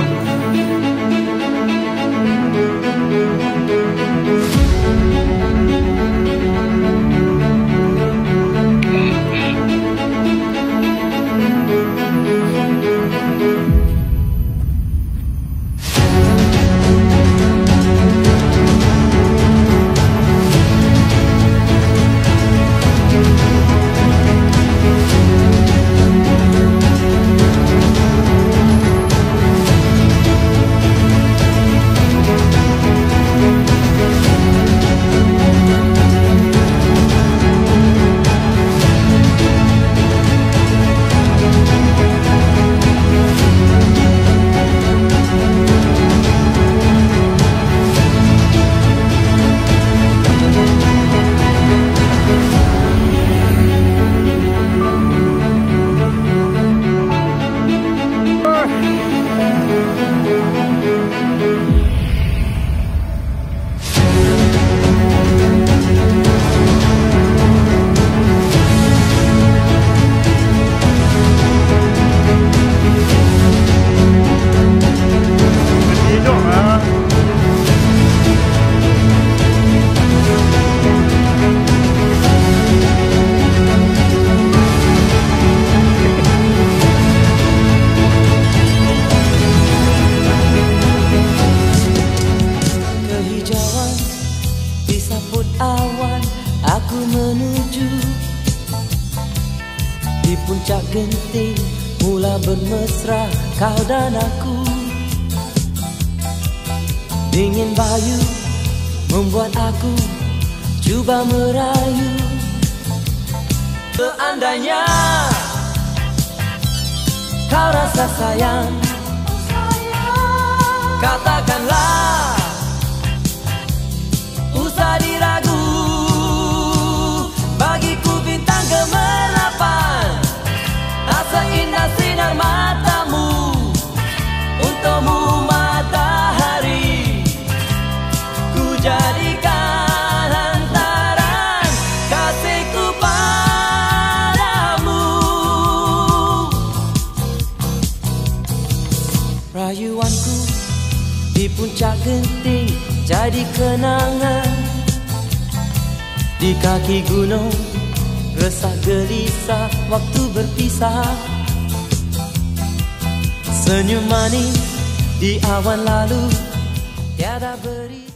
Senhor. Puncak genting Mula bermesra kau dan aku. Dingin bayu Membuat aku Cuba merayu. Seandainya Kau rasa sayang Rayuanku di puncak genting jadi kenangan. Di kaki gunung resah gelisah waktu berpisah. Senyum manis di awan lalu tiada beri